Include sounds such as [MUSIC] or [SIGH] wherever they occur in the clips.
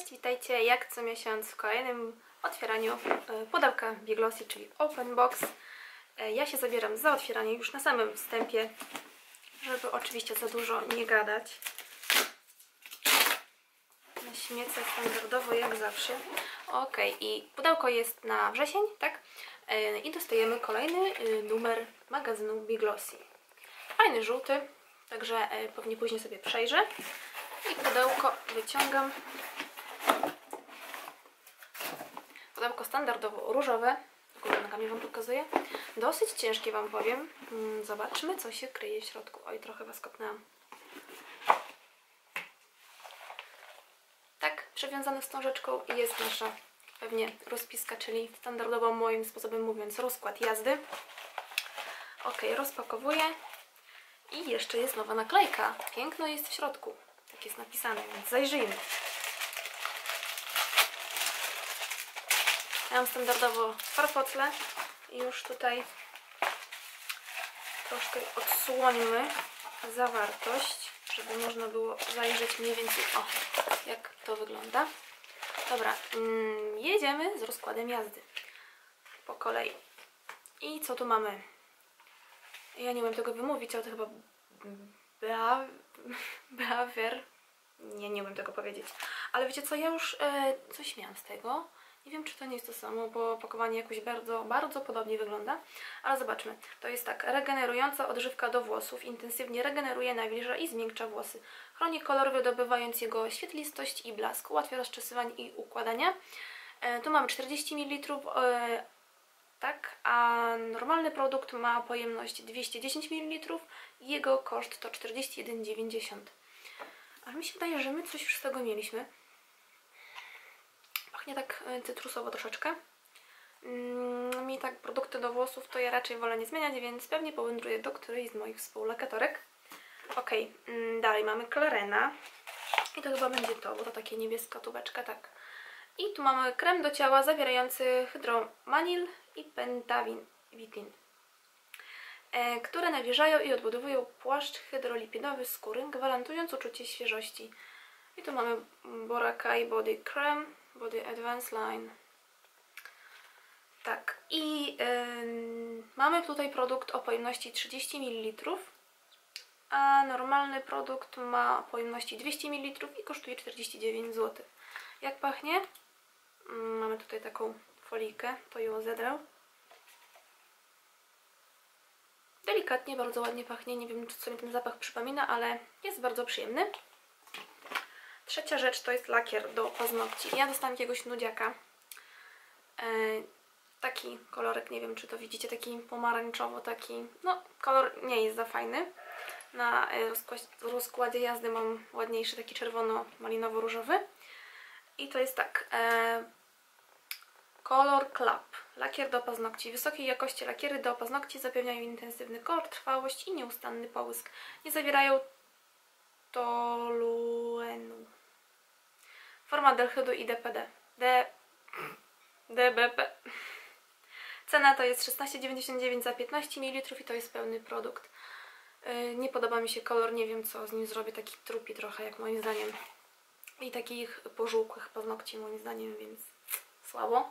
Cześć, witajcie jak co miesiąc w kolejnym otwieraniu e, pudełka Biglossy, czyli Open Box. E, Ja się zabieram za otwieranie już na samym wstępie, żeby oczywiście za dużo nie gadać. Na śmiece standardowo jak zawsze. Ok, i pudełko jest na wrzesień, tak? E, I dostajemy kolejny numer magazynu Biglossy. Fajny, żółty, także pewnie później sobie przejrzę. I pudełko wyciągam. Pudełko standardowo różowe. Góry nogami Wam pokazuję. Dosyć ciężkie Wam powiem. Mm, Zobaczmy, co się kryje w środku. Oj, trochę Was kopnęłam. Tak, przywiązane wstążeczką jest nasza pewnie rozpiska, czyli standardowo moim sposobem mówiąc rozkład jazdy. Ok, rozpakowuję. I jeszcze jest nowa naklejka. Piękno jest w środku. Tak jest napisane, więc zajrzyjmy. Ja mam standardowo farfocle i już tutaj troszkę odsłońmy zawartość, żeby można było zajrzeć mniej więcej, o, jak to wygląda. Dobra, mm, jedziemy z rozkładem jazdy po kolei. I co tu mamy? Ja nie umiem tego wymówić, ale to chyba Bea... [LAUGHS] Beaver. Nie, nie umiem tego powiedzieć. Ale wiecie co, ja już e, coś miałam z tego. Nie wiem, czy to nie jest to samo, bo opakowanie jakoś bardzo, bardzo podobnie wygląda. Ale zobaczmy. To jest tak, regenerująca odżywka do włosów. Intensywnie regeneruje, nawilża i zmiękcza włosy. Chroni kolor, wydobywając jego świetlistość i blask. Ułatwia rozczesywanie i układanie. Tu mamy 40 ml. E, tak, a normalny produkt ma pojemność 210 ml i jego koszt to 41,90. Ale mi się wydaje, że my coś już z tego mieliśmy. Pachnie tak e, cytrusowo troszeczkę. Mm, Mi tak produkty do włosów to ja raczej wolę nie zmieniać, więc pewnie powędruję do którejś z moich współlokatorek. Ok, mm, dalej mamy Clarena. I to chyba będzie to, bo to takie niebieska tubeczka, tak. I tu mamy krem do ciała zawierający hydromanil i pentawin, witin, e, które nawilżają i odbudowują płaszcz hydrolipidowy skóry, gwarantując uczucie świeżości. I tu mamy Boracay Body Cream, Body Advance Line. Tak, i ym, mamy tutaj produkt o pojemności 30 ml, a normalny produkt ma pojemności 200 ml i kosztuje 49 zł. Jak pachnie? Mm, Mamy tutaj taką folijkę, to ją zedrę. Delikatnie, bardzo ładnie pachnie. Nie wiem, co mi ten zapach przypomina, ale jest bardzo przyjemny. Trzecia rzecz to jest lakier do paznokci. Ja dostałam jakiegoś nudziaka. E, taki kolorek, nie wiem czy to widzicie, taki pomarańczowo, taki, no kolor nie jest za fajny. Na e, rozkład- rozkładzie jazdy mam ładniejszy, taki czerwono-malinowo-różowy. I to jest tak. E, Color Club. Lakier do paznokci. Wysokiej jakości lakiery do paznokci zapewniają intensywny kolor, trwałość i nieustanny połysk. Nie zawierają toluenu. Formaldehydu i DPD. D... DBP. Cena to jest 16,99 za 15 ml i to jest pełny produkt. Yy, Nie podoba mi się kolor, nie wiem co z nim zrobię. Taki trupi trochę, jak moim zdaniem. I takich pożółkłych paznokci moim zdaniem, więc słabo.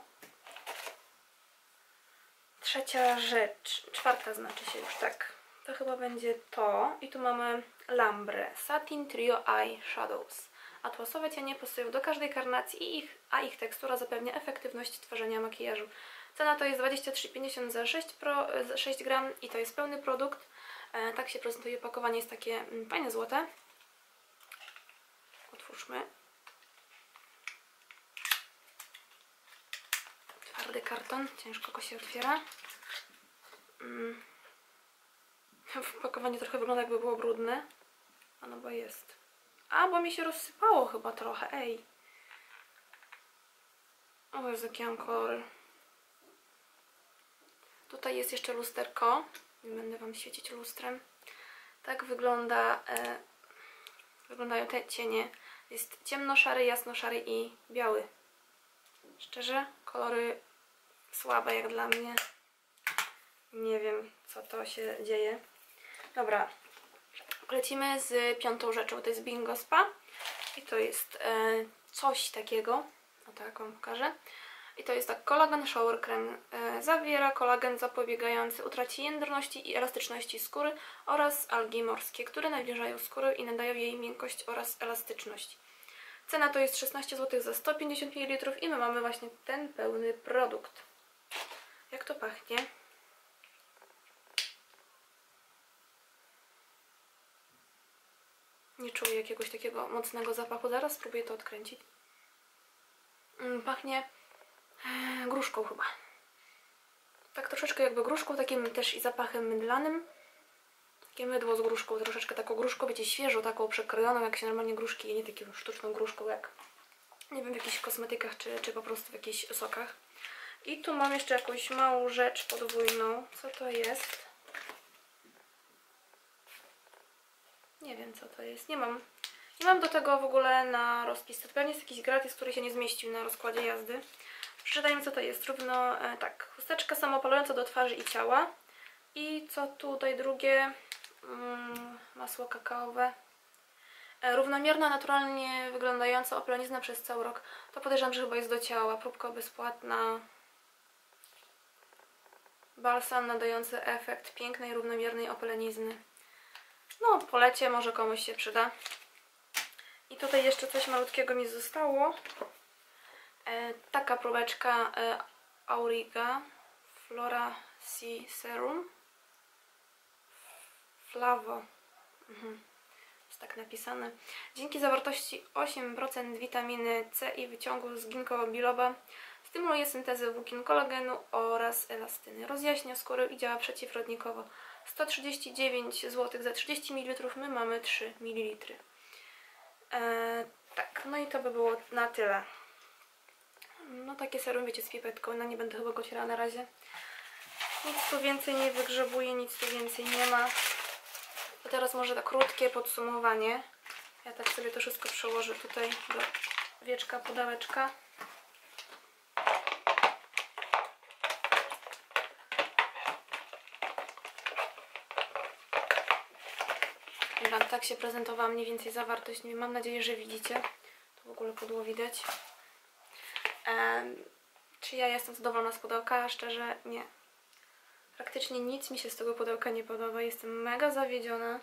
Trzecia rzecz, czwarta znaczy się już tak. To chyba będzie to. I tu mamy Lambre Satin Trio Eye Shadows. Atłasowe cienie pasują do każdej karnacji, ich, a ich tekstura zapewnia efektywność tworzenia makijażu. Cena to jest 23,50 za 6, pro, za 6 gram i to jest pełny produkt. E, tak się prezentuje opakowanie, jest takie mm, fajne złote. Otwórzmy. Twardy karton, ciężko go się otwiera. Mm. [LAUGHS] Opakowanie trochę wygląda jakby było brudne. A no bo jest. A, bo mi się rozsypało chyba trochę, ej. O Jezu, jakie mam. Tutaj jest jeszcze lusterko. Nie będę Wam świecić lustrem. Tak wygląda, e, wyglądają te cienie. Jest ciemnoszary, jasnoszary i biały. Szczerze, kolory słabe jak dla mnie. Nie wiem, co to się dzieje. Dobra, lecimy z piątą rzeczą. To jest Bingo Spa. I to jest e, coś takiego. O tak wam pokażę. I to jest tak, kolagen shower cream. E, zawiera kolagen zapobiegający utracie jędrności i elastyczności skóry oraz algi morskie, które nawilżają skórę i nadają jej miękkość oraz elastyczność. Cena to jest 16 zł za 150 ml i my mamy właśnie ten pełny produkt. Jak to pachnie? Nie czuję jakiegoś takiego mocnego zapachu. Zaraz spróbuję to odkręcić. Mm, Pachnie e, gruszką chyba. Tak troszeczkę jakby gruszką, takim też i zapachem mydlanym. Takie mydło z gruszką, troszeczkę taką gruszką, wiecie, świeżą, taką przekrojoną, jak się normalnie gruszki je, nie taką sztuczną gruszką, jak nie wiem, w jakichś kosmetykach, czy, czy po prostu w jakichś sokach. I tu mam jeszcze jakąś małą rzecz podwójną. Co to jest? Nie wiem, co to jest. Nie mam. Nie mam do tego w ogóle na rozpis. To pewnie jest jakiś gratis, który się nie zmieścił na rozkładzie jazdy. Przeczytajmy, co to jest. Równo, e, tak, chusteczka samopalująca do twarzy i ciała. I co tutaj drugie? Mm, masło kakaowe. E, równomierna, naturalnie wyglądająca oplenizna przez cały rok. To podejrzewam, że chyba jest do ciała. Próbka bezpłatna. Balsam nadający efekt pięknej, równomiernej opelenizny. No, po lecie może komuś się przyda. I tutaj jeszcze coś malutkiego mi zostało. E, taka próbeczka e, Auriga Flora C Serum. Flavo. Mhm. Jest tak napisane. Dzięki zawartości 8% witaminy C i wyciągu z ginkgo biloba stymuluje syntezę włókien kolagenu oraz elastyny. Rozjaśnia skórę i działa przeciwrodnikowo. 139 zł za 30 ml, my mamy 3 ml. Eee, tak, no i to by było na tyle. No takie serum, wiecie, z pipetką, no nie będę chyba go na razie. Nic tu więcej nie wygrzebuję, nic tu więcej nie ma. To teraz może tak krótkie podsumowanie. Ja tak sobie to wszystko przełożę tutaj do wieczka, pudełeczka. Tak się prezentowała mniej więcej zawartość. Nie wiem, mam nadzieję, że widzicie. To w ogóle pudło widać. Czy ja jestem zadowolona z pudełka? Szczerze nie. Praktycznie nic mi się z tego pudełka nie podoba. Jestem mega zawiedziona.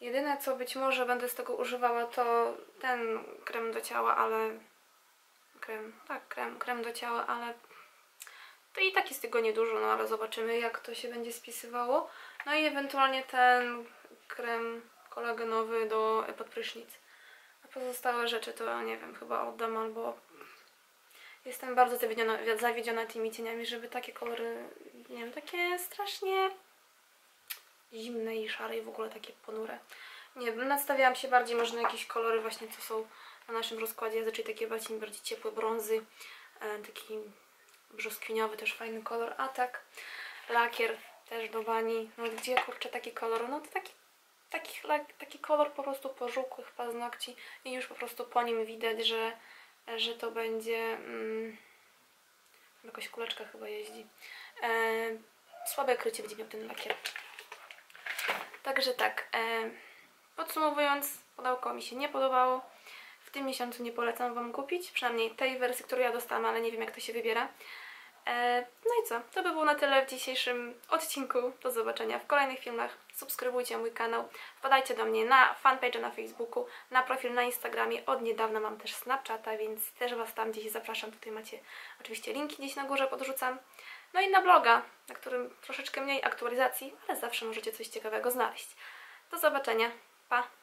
Jedyne co być może będę z tego używała to ten krem do ciała, ale... Krem, tak, krem, krem do ciała, ale... To i tak jest tego niedużo, no ale zobaczymy jak to się będzie spisywało. No i ewentualnie ten krem kolagenowy do pod prysznic. A pozostałe rzeczy to nie wiem, chyba oddam albo Jestem bardzo zawiedziona, zawiedziona tymi cieniami, żeby takie kolory, nie wiem, takie strasznie zimne i szare i w ogóle takie ponure. Nie wiem, nastawiałam się bardziej może na jakieś kolory właśnie, co są na naszym rozkładzie, zazwyczaj takie bardziej, bardziej ciepłe brązy, e, taki brzoskwiniowy też fajny kolor, a tak lakier też do bani, no gdzie kurczę taki kolor, no to taki taki, taki kolor po prostu pożółkłych paznokci i już po prostu po nim widać, że że to będzie mm, kuleczka chyba jeździ. E, słabe krycie będzie miał ten lakier. Także tak e, podsumowując pudełko mi się nie podobało. W tym miesiącu nie polecam Wam kupić przynajmniej tej wersji, którą ja dostałam, ale nie wiem jak to się wybiera no i co, to by było na tyle w dzisiejszym odcinku. Do zobaczenia w kolejnych filmach. Subskrybujcie mój kanał, wpadajcie do mnie na fanpage na Facebooku, na profil na Instagramie, od niedawna mam też Snapchata, więc też Was tam gdzieś zapraszam, tutaj macie oczywiście linki gdzieś na górze podrzucam. No i na bloga, na którym troszeczkę mniej aktualizacji, ale zawsze możecie coś ciekawego znaleźć. Do zobaczenia, pa!